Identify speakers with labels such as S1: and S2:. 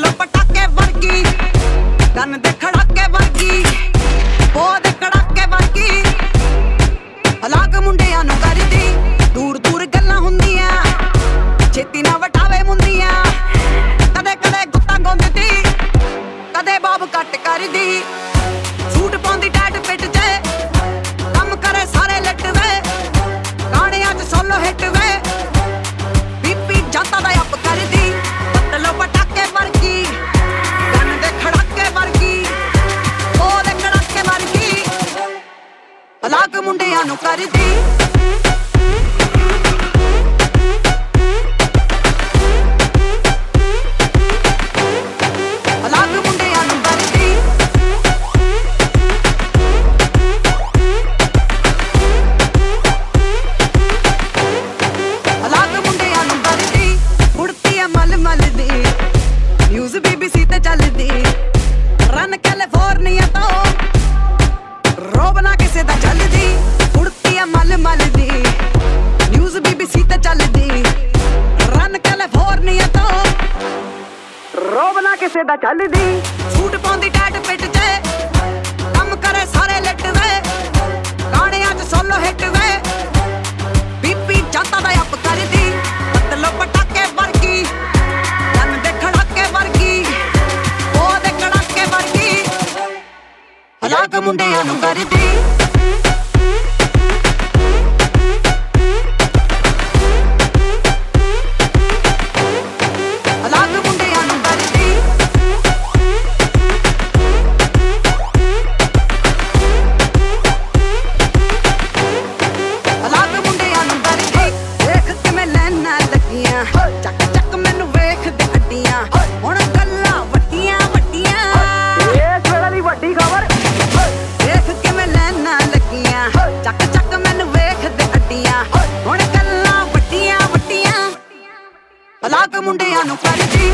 S1: ਗੱਲ ਪਟਾਕੇ ਵਰਗੀ, ਕੰਨ ਦੇ ਖੜਾਕੇ ਵਰਗੀ ਉਹ ਦੇ ਕੜਾਕੇ ਵਰਗੀ। ਅਲੱਗ ਮੁੰਡਿਆਂ ਨੂੰ ਕਰਦੀ, ਦੂਰ ਦੂਰ ਗੱਲਾਂ ਹੁੰਦੀਆਂ, ਛੇਤੀ ਨਾ ਵਟਾਵੇ ਮੁੰਦੀਆਂ। ਕਦੇ ਕਦੇ ਗੁੱਤਾਂ ਗੋਂਦਦੀ, ਕਦੇ ਬਾਬ ਕੱਟ ਕਰਦੀ। ਕਰਦੀ। ਉੜਤੀ ਆ ਮਲ ਮਲ ਦੀ। ਨਿਊਜ਼ ਬੀਬੀਸੀ ਤੇ ਚੱਲਦੀ। ਰੋਬ ਨਾ ਕਿਸੇ ਦਾ ਚੱਲਦੀ। ਸੂਟ ਪਾਉਂਦੀ ਟੈਟ ਪਿੱਟ ਤੇ ਕੰਮ ਕਰੇ ਸਾਰੇ ਲਿਟ ਵੇ ਗਾਣਿਆਂ 'ਚ ਸੋਲੋ ਹਿੱਟ ਵੇ ਬੀਬੀ ਜਾਂਦਾ ਦਾ ਅੱਪ ਕਰਦੀ ਪਤਲੋ ਪਟਾਕੇ ਵਰਗੀ। ਜਨ ਦੇ ਖੜਾਕੇ ਵਰਗੀ ਉਹ ਦੇ ਕੜਾਕੇ ਵਰਗੀ। ਹਲਾਕ ਮੁੰਡਿਆਂ ਨੂੰ ਕਰਦੀ ਹੁਣ ਗੱਲਾਂ ਮੁੰਡਿਆਂ ਨੂੰ ਕਰਦੀ